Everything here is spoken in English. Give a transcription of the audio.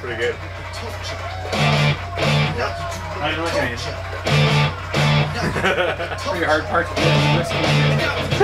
Pretty good. I don't know what you mean. Pretty hard part to do.